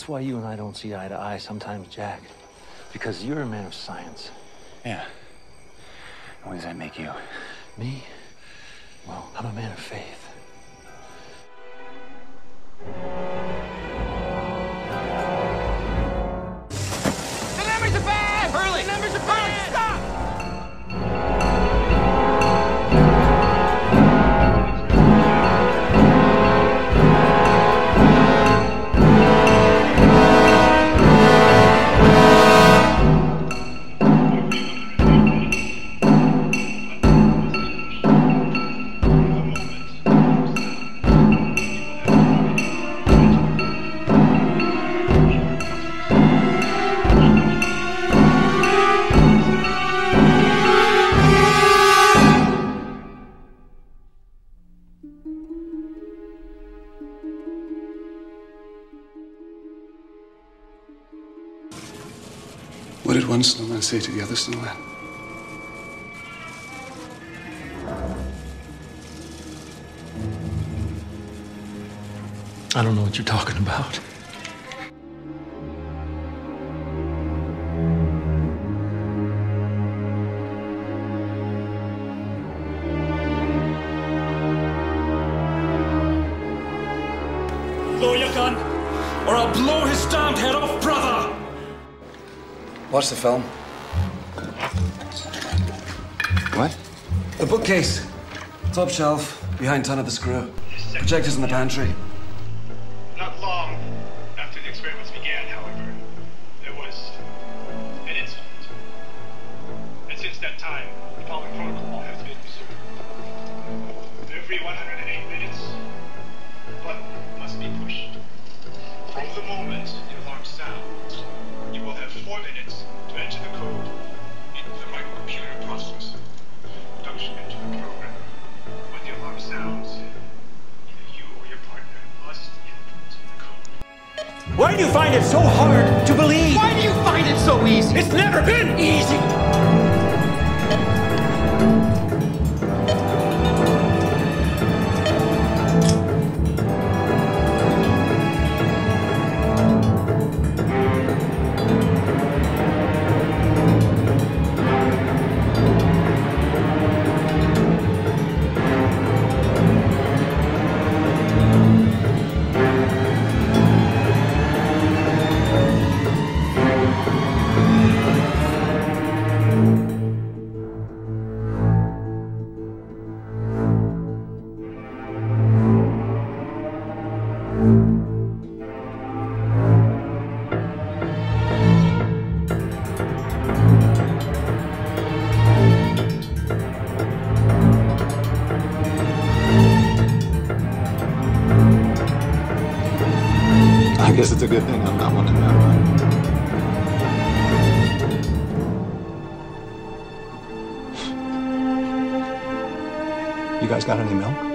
That's why you and I don't see eye to eye sometimes, Jack. Because you're a man of science. Yeah. What does that make you? Me? Well, I'm a man of faith. What did one snowman say to the other snowman? I don't know what you're talking about. Watch the film. What? The bookcase. Top shelf, behind Turn of the Screw. Projectors in the pantry. Not long find it so hard to believe? Why do you find it so easy? It's never been easy! Guess it's a good thing I'm not one of them. You guys got any milk?